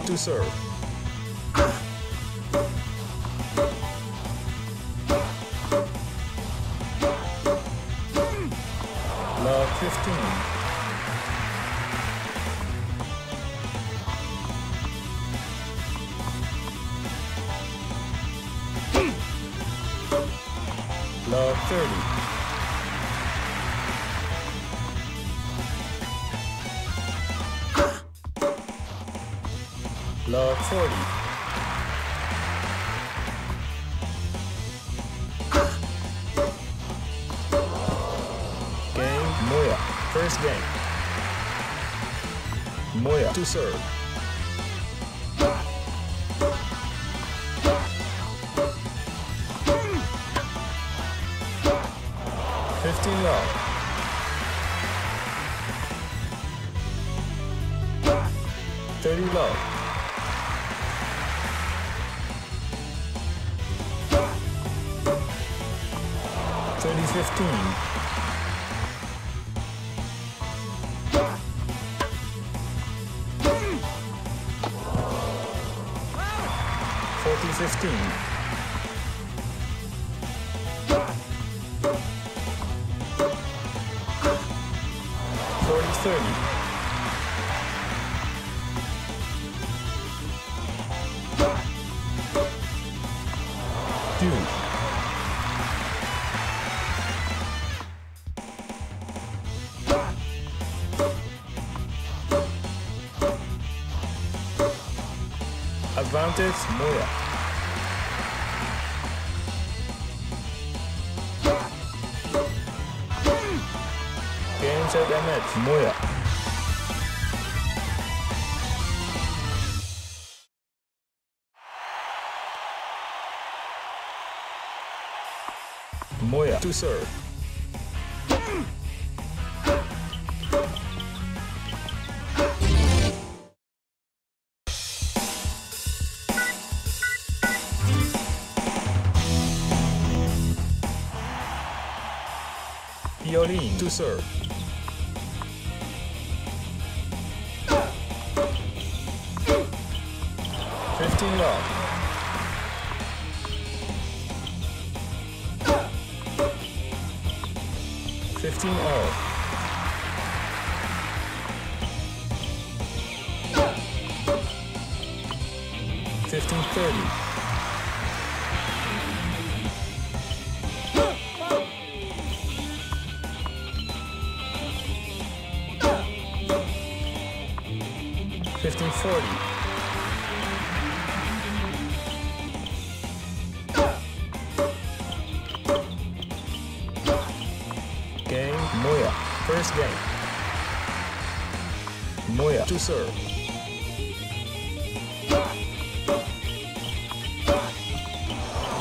Henman to serve. Love 15. Love 30. Love 40. Game Moya. First game. Moya to serve. Fifteen love. Thirty love. Thirty fifteen. Forty fifteen. Forty thirty. Set and match Moya. Moya to serve. To serve. Fifteen love. Fifteen all. Fifteen thirty. Fifteen forty. Game Moya. First game. Moya to serve.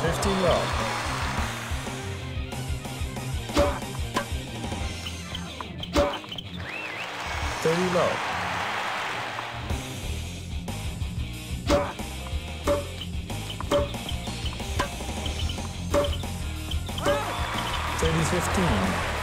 Fifteen love. Thirty love. 15.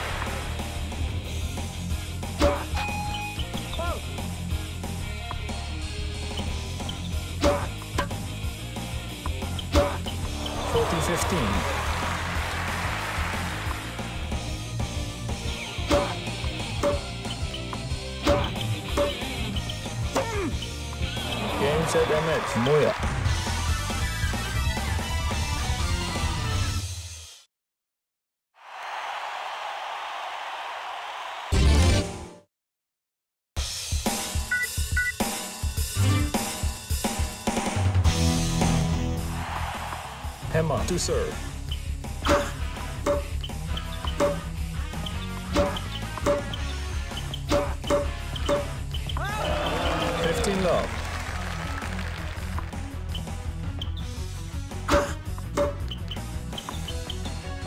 Henman to serve. Fifteen love.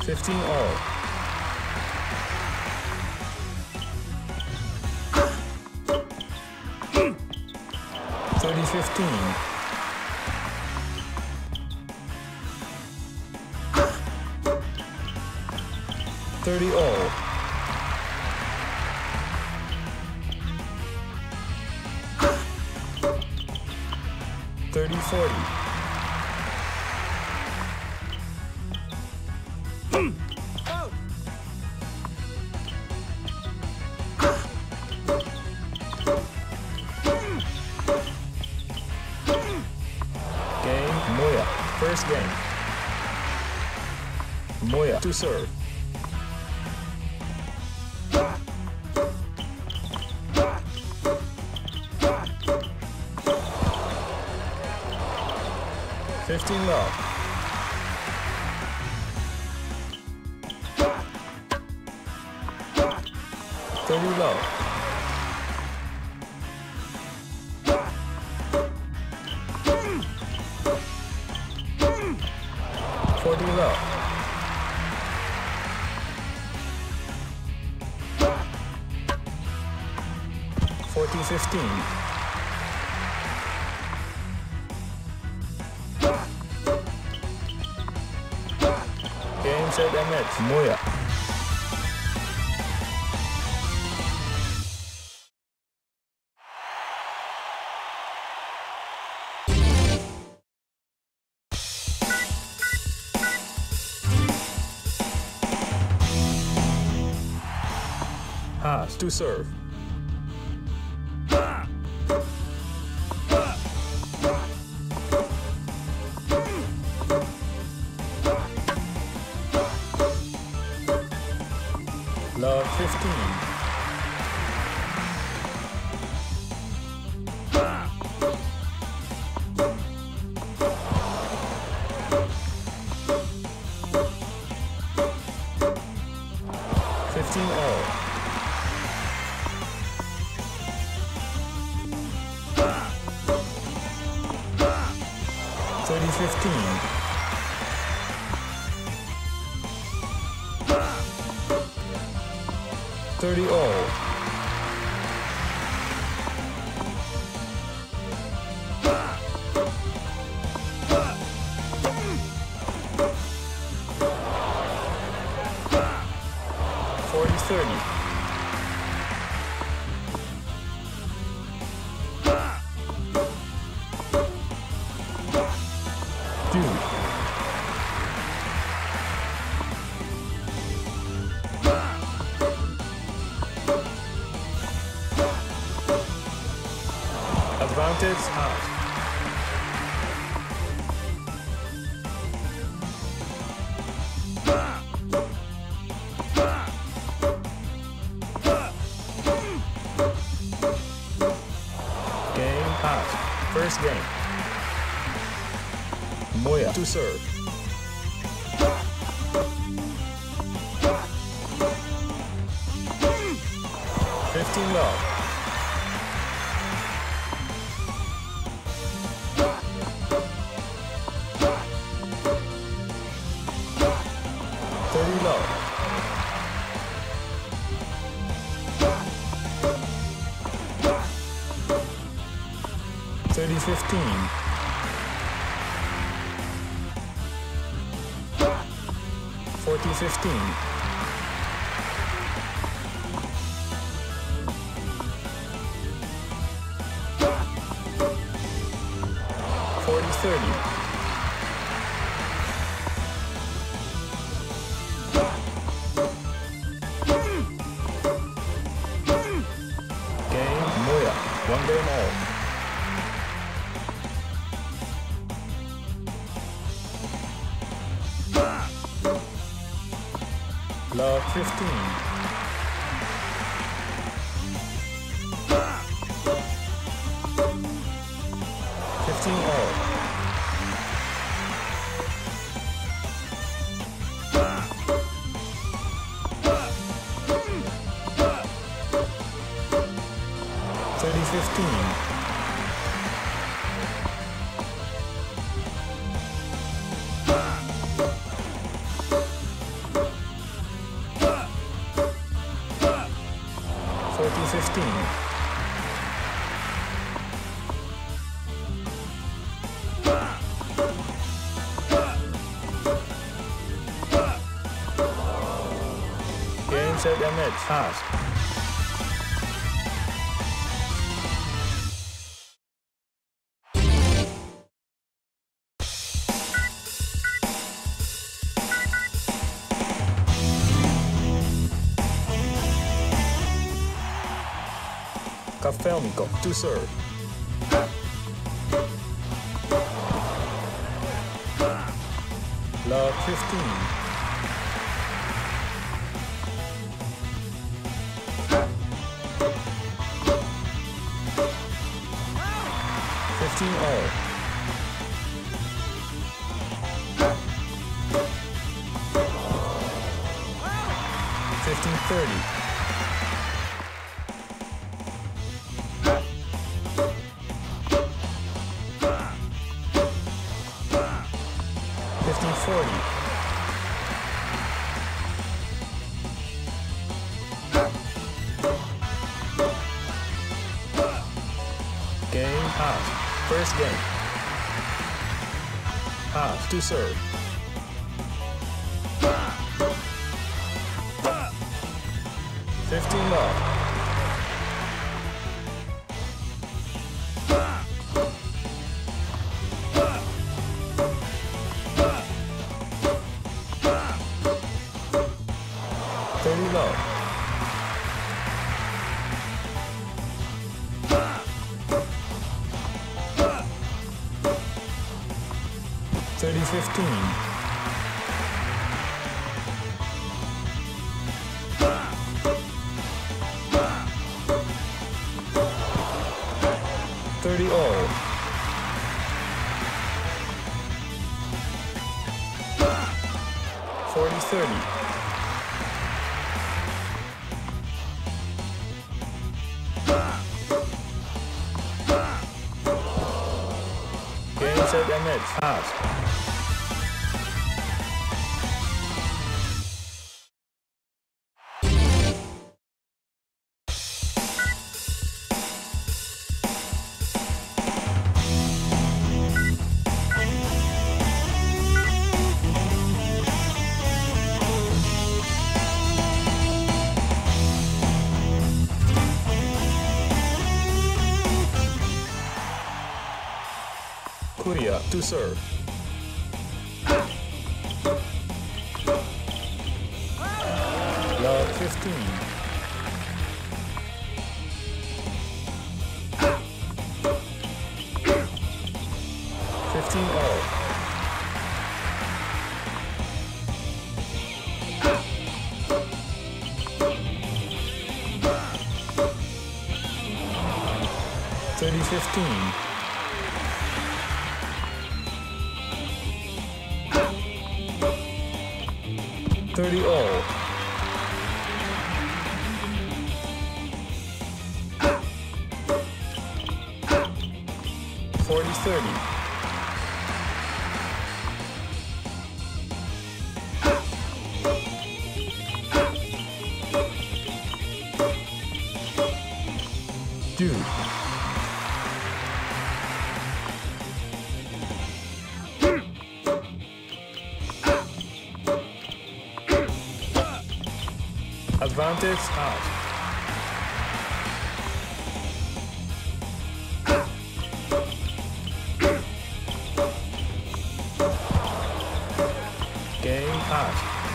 Fifteen all. Thirty fifteen. Thirty all. 40. Game Moya. First game. Moya to serve. Forty love. Forty fifteen. Game set and match. Moya. to serve. Love 15. Fifteen O. 2015. Thirty all. First game. Moya to serve. Fifteen love. 15. Forty fifteen. Love 15. Fifteen all. 14-15. Game, set, and match. Fast. To serve. Love 15. 40. Game Haas. First game. Haas to serve. 30 low. Thirty fifteen. Game set and match. Courier to serve. Love 15. 30 all. Forty thirty. Advantage out.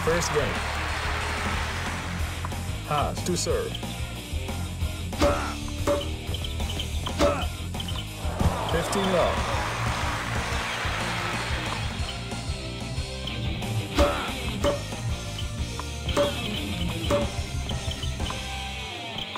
First game. Haas to serve. Fifteen love.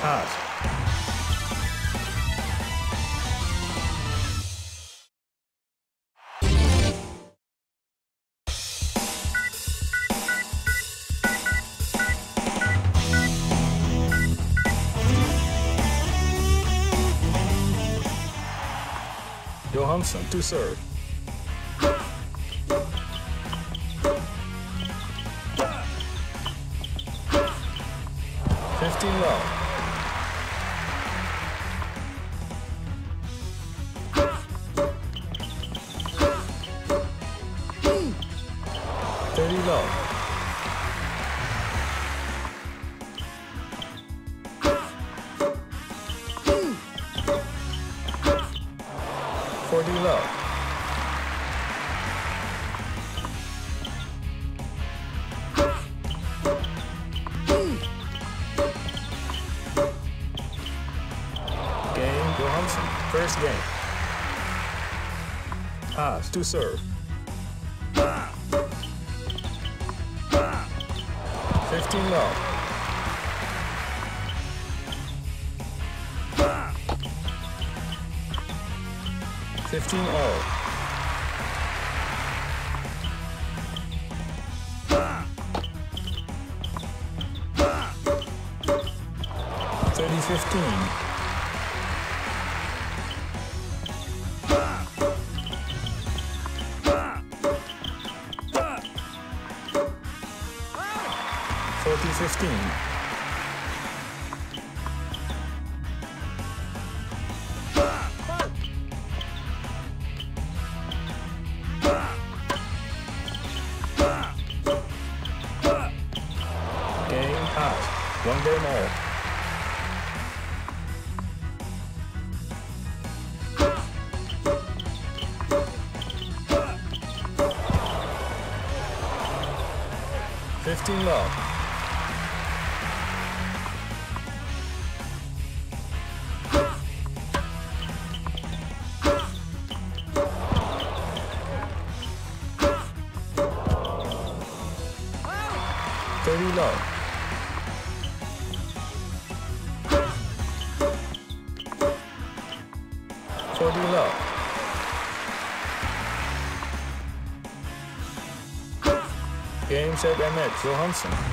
Match. Johansson to serve. Fifteen low. Low. Forty low. Game. First game. Haas to serve. 15 low. Fifteen all. Thirty fifteen. 4015. Thirty low. Forty low. Game set and match Johansson.